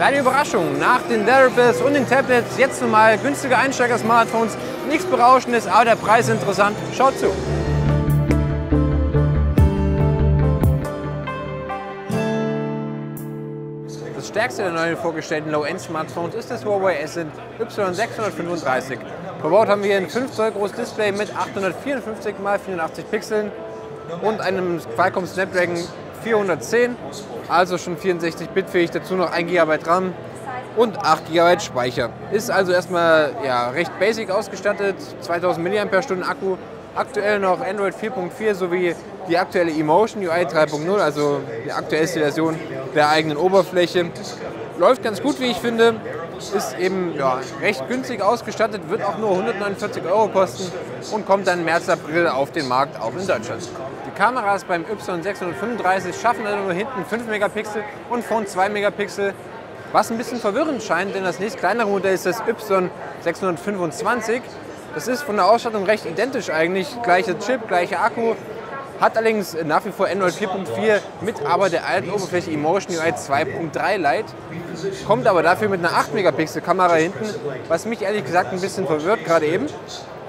Kleine Überraschung, nach den Wearables und den Tablets jetzt nun mal günstige Einsteiger-Smartphones. Nichts Berauschendes, aber der Preis interessant. Schaut zu! Das stärkste der neuen vorgestellten Low-End-Smartphones ist das Huawei Ascend Y635. Verbaut haben wir ein 5 Zoll großes Display mit 854 x 84 Pixeln und einem Qualcomm Snapdragon 410, also schon 64-Bit fähig, dazu noch 1 GB RAM und 8 GB Speicher. Ist also erstmal ja, recht basic ausgestattet, 2000 mAh Akku, aktuell noch Android 4.4 sowie die aktuelle Emotion UI 3.0, also die aktuellste Version der eigenen Oberfläche. Läuft ganz gut, wie ich finde. Ist eben ja, recht günstig ausgestattet, wird auch nur 149 Euro kosten und kommt dann März, April auf den Markt, auch in Deutschland. Kameras beim Y635 schaffen also nur hinten 5 Megapixel und vorn 2 Megapixel. Was ein bisschen verwirrend scheint, denn das nächste kleinere Modell ist das Y625. Das ist von der Ausstattung recht identisch eigentlich. Gleicher Chip, gleicher Akku, hat allerdings nach wie vor Android 4.4 mit aber der alten Oberfläche Emotion UI 2.3 Lite. Kommt aber dafür mit einer 8 Megapixel Kamera hinten, was mich ehrlich gesagt ein bisschen verwirrt gerade eben.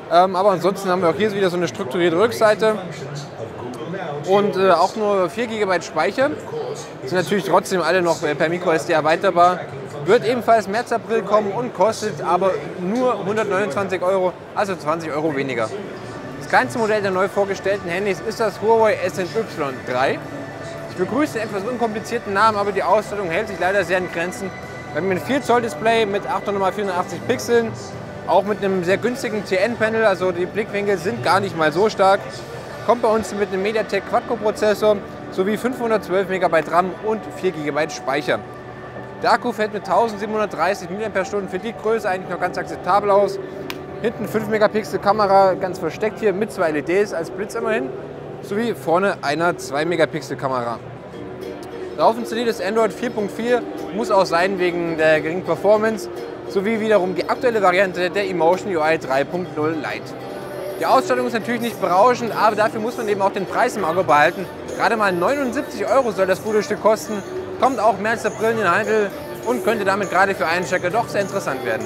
Ähm, aber ansonsten haben wir auch hier wieder so eine strukturierte Rückseite und äh, auch nur 4 GB Speicher. Sind natürlich trotzdem alle noch per MicroSD erweiterbar. Wird ebenfalls März, April kommen und kostet aber nur 129 Euro, also 20 Euro weniger kleinste Modell der neu vorgestellten Handys ist das Huawei Ascend Y3. Ich begrüße den etwas unkomplizierten Namen, aber die Ausstattung hält sich leider sehr in Grenzen. Wir haben ein 4 Zoll Display mit 800x480 Pixeln, auch mit einem sehr günstigen TN-Panel, also die Blickwinkel sind gar nicht mal so stark. Kommt bei uns mit einem MediaTek Quad-Core-Prozessor sowie 512 MB RAM und 4 GB Speicher. Der Akku fällt mit 1730 mAh für die Größe eigentlich noch ganz akzeptabel aus. Hinten 5 Megapixel Kamera, ganz versteckt hier mit zwei LEDs als Blitz immerhin. Sowie vorne einer 2 Megapixel Kamera. Darauf installiert ist Android 4.4, muss auch sein wegen der geringen Performance, sowie wiederum die aktuelle Variante der Emotion UI 3.0 Lite. Die Ausstattung ist natürlich nicht berauschend, aber dafür muss man eben auch den Preis im Auge behalten. Gerade mal 79 Euro soll das gute Stück kosten, kommt auch März, April in den Handel und könnte damit gerade für Einstecker doch sehr interessant werden.